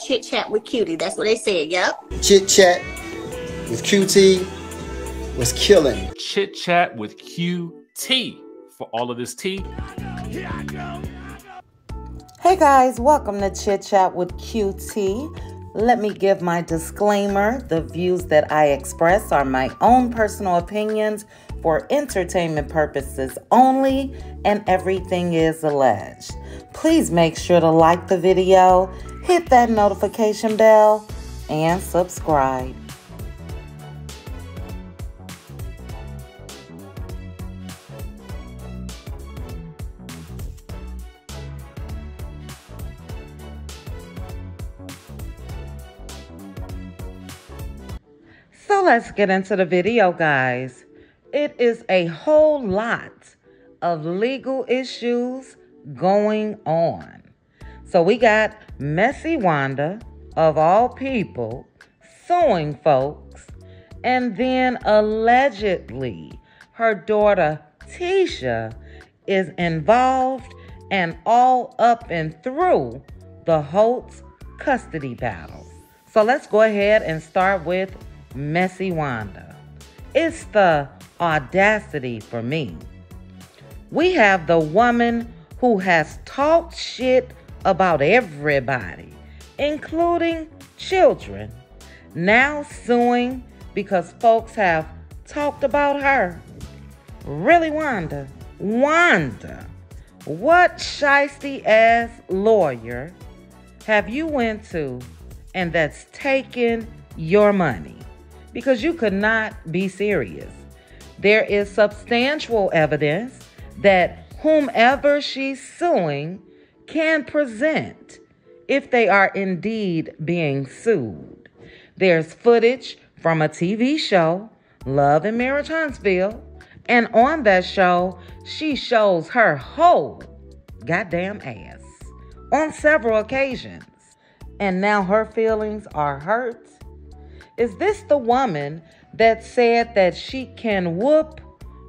Chit chat with Cue Tea. That's what they said. Yep. Chit chat with Cue Tea was killing. Chit chat with Cue Tea for all of this tea. Hey guys, welcome to Chit Chat with Cue Tea. Let me give my disclaimer. The views that I express are my own personal opinions for entertainment purposes only, and everything is alleged. Please make sure to like the video, hit that notification bell, and subscribe. So let's get into the video, guys. It is a whole lot of legal issues going on. So we got Messy Wanda, of all people, suing folks, and then allegedly her daughter Tisha is involved and all up and through the Holt's custody battle. So let's go ahead and start with Messy Wanda. It's the audacity for me. We have the woman who has talked shit about everybody, including children, now suing because folks have talked about her. Really, Wanda? Wanda, what shisty ass lawyer have you went to and that's taken your money? Because you could not be serious there is substantial evidence that whomever she's suing can present if they are indeed being sued. There's footage from a TV show, Love and Marriage Huntsville, and on that show, she shows her whole goddamn ass on several occasions. And now her feelings are hurt. Is this the woman that said that she can whoop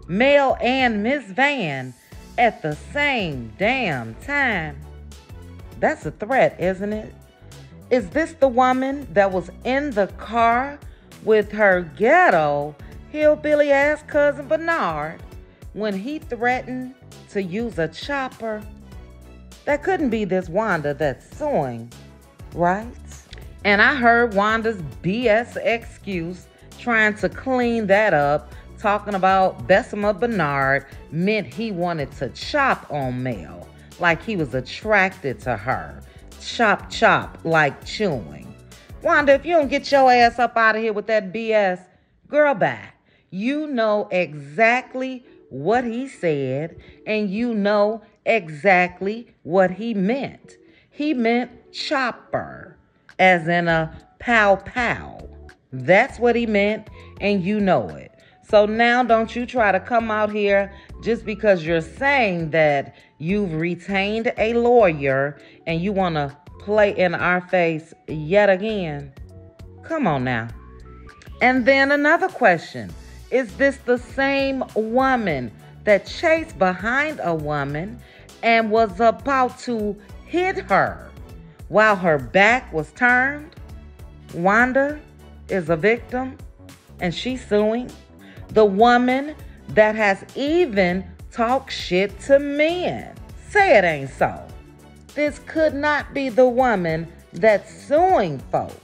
Mel and Miss Van at the same damn time. That's a threat, isn't it? Is this the woman that was in the car with her ghetto hillbilly ass cousin Bernard when he threatened to use a chopper? That couldn't be this Wanda that's suing, right? And I heard Wanda's BS excuse trying to clean that up, talking about Bessemer Bernard meant he wanted to chop on Mel, like he was attracted to her. Chop, chop, like chewing. Wanda, if you don't get your ass up out of here with that BS, girl, bye. You know exactly what he said, and you know exactly what he meant. He meant chopper, as in a pow pow. That's what he meant, and you know it. So now don't you try to come out here just because you're saying that you've retained a lawyer and you want to play in our face yet again. Come on now. And then another question Is this the same woman that chased behind a woman and was about to hit her while her back was turned? Wanda? is a victim and she's suing. The woman that has even talked shit to men. Say it ain't so. This could not be the woman that's suing folks.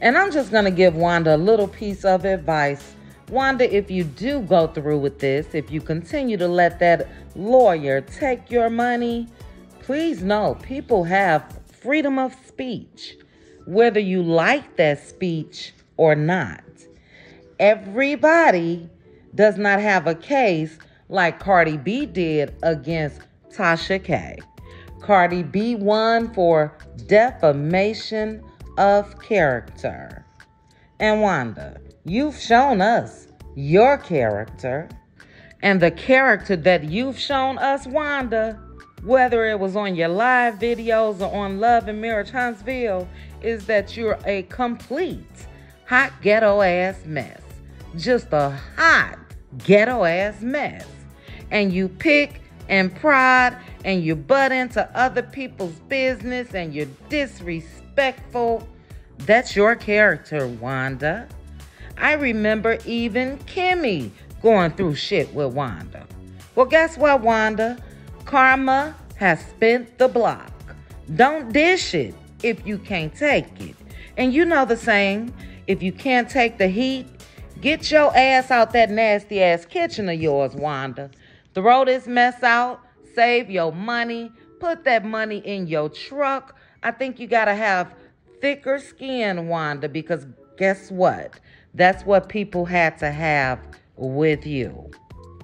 And I'm just going to give Wanda a little piece of advice. Wanda, if you do go through with this, if you continue to let that lawyer take your money, please know people have freedom of speech. Whether you like that speech or not. Everybody does not have a case like Cardi B did against Tasha K. Cardi B won for defamation of character. And Wanda, you've shown us your character. And the character that you've shown us, Wanda, whether it was on your live videos or on Love and Marriage Huntsville, is that you're a complete hot ghetto ass mess. Just a hot ghetto ass mess. And you pick and prod and you butt into other people's business and you're disrespectful. That's your character, Wanda. I remember even Kimmy going through shit with Wanda. Well, guess what, Wanda? Karma has spent the block. Don't dish it if you can't take it. And you know the saying if you can't take the heat, get your ass out that nasty ass kitchen of yours, Wanda. Throw this mess out, save your money, put that money in your truck. I think you got to have thicker skin, Wanda, because guess what? That's what people had to have with you.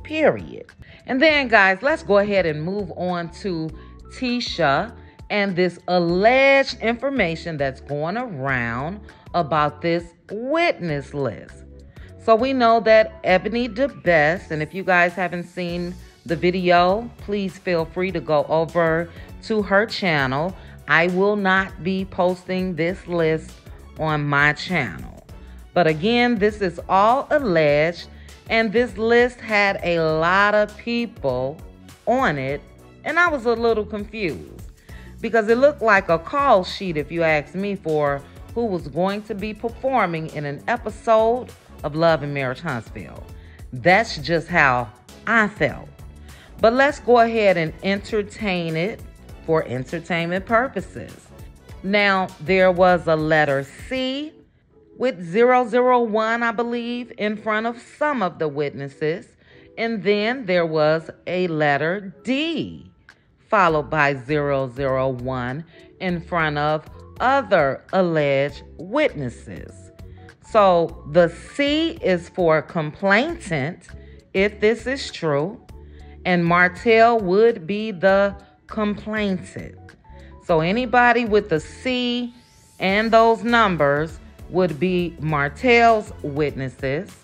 Period. And then, guys, let's go ahead and move on to Tisha and this alleged information that's going around about this witness list. So we know that Ebony DeBest, and if you guys haven't seen the video, please feel free to go over to her channel. I will not be posting this list on my channel. But again, this is all alleged, and this list had a lot of people on it, and I was a little confused because it looked like a call sheet, if you ask me, for who was going to be performing in an episode of Love and Marriage Huntsville. That's just how I felt. But let's go ahead and entertain it for entertainment purposes. Now, there was a letter C with 001, I believe, in front of some of the witnesses. And then there was a letter D followed by 001 in front of other alleged witnesses. So the C is for complainant, if this is true, and Martell would be the complainant. So anybody with the C and those numbers would be Martell's witnesses.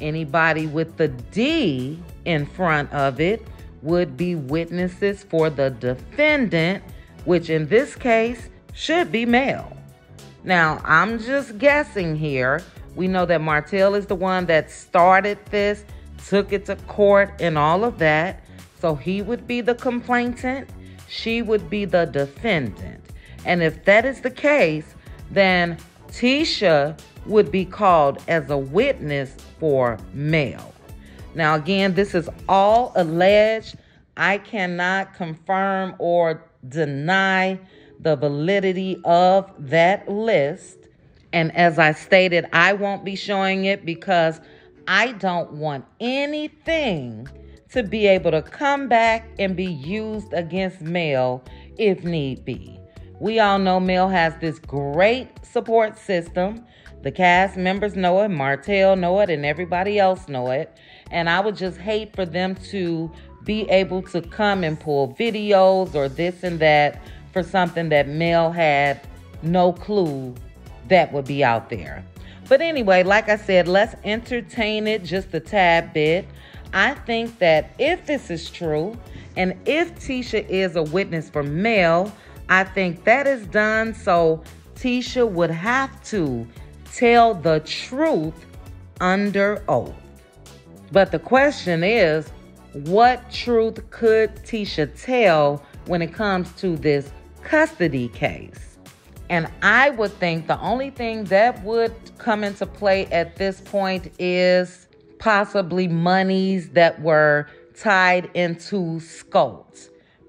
Anybody with the D in front of it would be witnesses for the defendant, which in this case should be Mel. Now, I'm just guessing here. We know that Martell is the one that started this, took it to court, and all of that. So he would be the complainant, she would be the defendant. And if that is the case, then Tisha would be called as a witness for Mel. Now, again, this is all alleged. I cannot confirm or deny the validity of that list. And as I stated, I won't be showing it because I don't want anything to be able to come back and be used against Mel if need be. We all know Mel has this great support system. The cast members know it, Martell know it, and everybody else know it. And I would just hate for them to be able to come and pull videos or this and that for something that Mel had no clue that would be out there. But anyway, like I said, let's entertain it just a tad bit. I think that if this is true, and if Tisha is a witness for Mel, I think that is done. So Tisha would have to tell the truth under oath. But the question is, what truth could Tisha tell when it comes to this custody case? And I would think the only thing that would come into play at this point is possibly monies that were tied into Scout,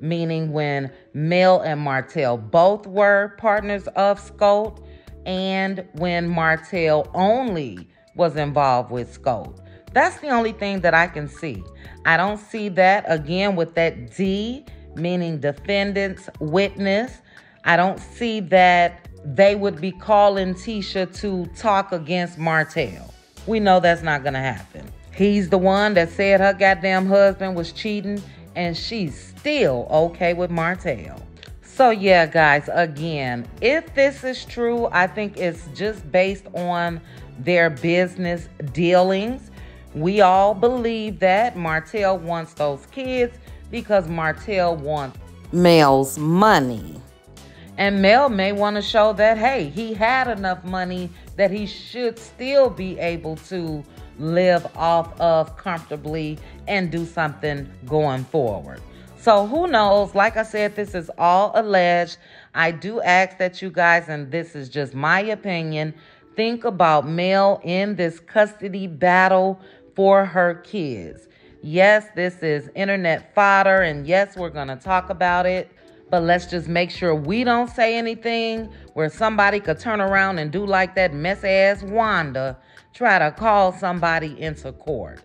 meaning when Mel and Martell both were partners of Scout, and when Martell only was involved with Scout. That's the only thing that I can see. I don't see that again with that D, meaning defendant's witness. I don't see that they would be calling Tisha to talk against Martell. We know that's not going to happen. He's the one that said her goddamn husband was cheating, and she's still okay with Martell. So, yeah, guys, again, if this is true, I think it's just based on their business dealings. We all believe that Martell wants those kids because Martell wants Mel's money. And Mel may want to show that, hey, he had enough money that he should still be able to live off of comfortably and do something going forward. So who knows? Like I said, this is all alleged. I do ask that you guys, and this is just my opinion, think about Mel in this custody battle for her kids. Yes, this is internet fodder, and yes, we're going to talk about it. But let's just make sure we don't say anything where somebody could turn around and do like that mess ass Wanda, try to call somebody into court.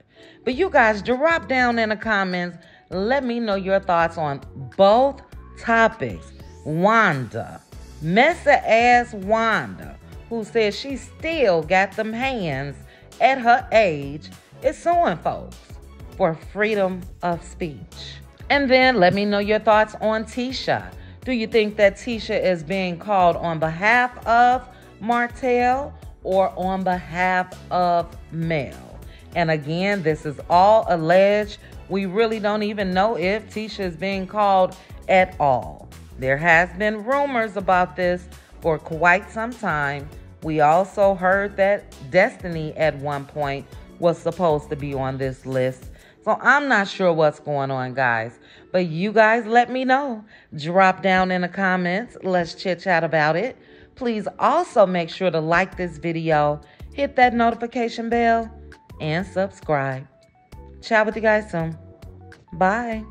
But you guys, drop down in the comments. Let me know your thoughts on both topics. Wanda, messy ass Wanda, who says she still got them hands at her age, is suing folks for freedom of speech. And then let me know your thoughts on Tisha. Do you think that Tisha is being called on behalf of Martell or on behalf of Mel? And again, this is all alleged. We really don't even know if Tisha is being called at all. There has been rumors about this for quite some time. We also heard that Destiny at one point was supposed to be on this list. So I'm not sure what's going on, guys. But you guys let me know. Drop down in the comments. Let's chit chat about it. Please also make sure to like this video, hit that notification bell, and subscribe. Chat with you guys soon. Bye.